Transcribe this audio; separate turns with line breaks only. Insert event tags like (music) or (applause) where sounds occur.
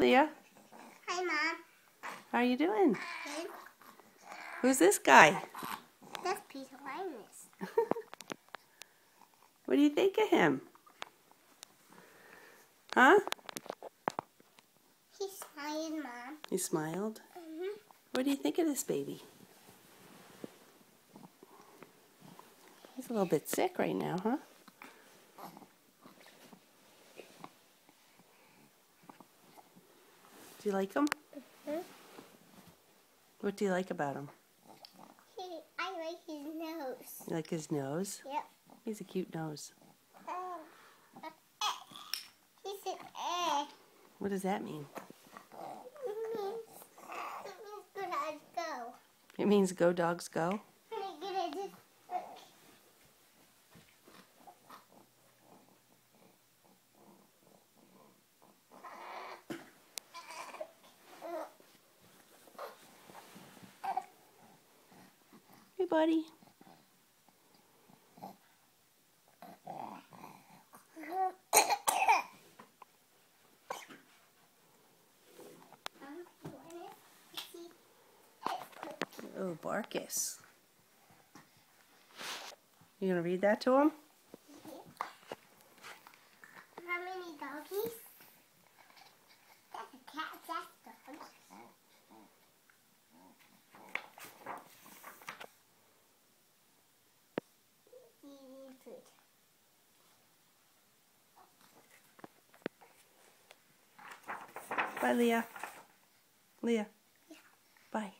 Lea.
Hi, Mom.
How are you doing?
Good.
Who's this guy?
That's Peter Linus. (laughs)
What do you think of him? Huh?
He smiled, Mom.
He smiled.
Mm-hmm.
What do you think of this baby? He's a little bit sick right now, huh? Do you like him?
Mhm.
What do you like about him?
He, I like his nose.
You like his nose?
Yep.
He's a cute nose.
He said, eh.
What does that mean?
It means, it means good as go.
It means go dogs go. Buddy. Oh, Barkus. You gonna read that to him?
How many doggies? That's a cat, that's dog. Food.
Bye, Lea. Lea. Bye.